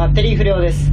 バッテリー不良です。